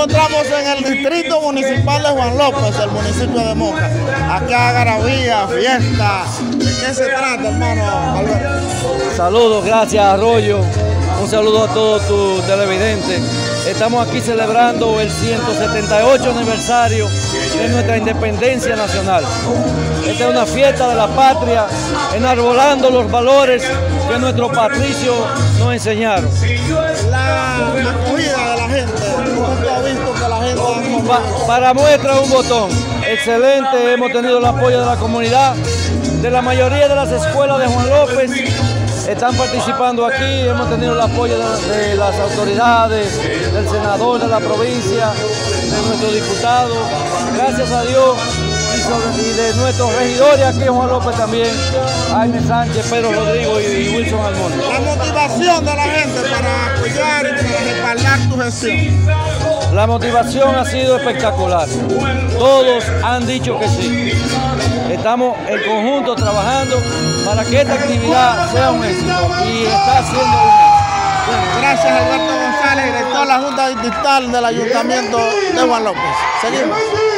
encontramos en el distrito municipal de Juan López, el municipio de Moca. Aquí hay garabía, fiesta. ¿De qué se trata, hermano Alberto? Saludos, gracias Arroyo. Un saludo a todos tus televidentes. Estamos aquí celebrando el 178 aniversario de nuestra independencia nacional. Esta es una fiesta de la patria, enarbolando los valores que nuestros patricios nos enseñaron. La acogida Pa- para muestra un botón. Excelente, hemos tenido el apoyo de la comunidad, de la mayoría de las escuelas de Juan López. Están participando aquí, hemos tenido el apoyo de, las autoridades, del senador de la provincia, de nuestro diputado. Gracias a Dios y, de nuestros regidores aquí en Juan López también, Jaime Sánchez, Pedro Rodrigo y, Wilson Almonte. La motivación de la gente para apoyar y para respaldar tu gestión. La motivación ha sido espectacular. Todos han dicho que sí. Estamos en conjunto trabajando para que esta actividad sea un éxito y está siendo un éxito. Gracias Alberto González, director de la Junta Distrital del Ayuntamiento de Juan López. Seguimos.